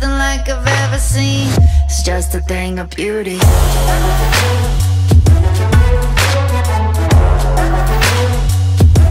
nothing like I've ever seen. It's just a thing of beauty.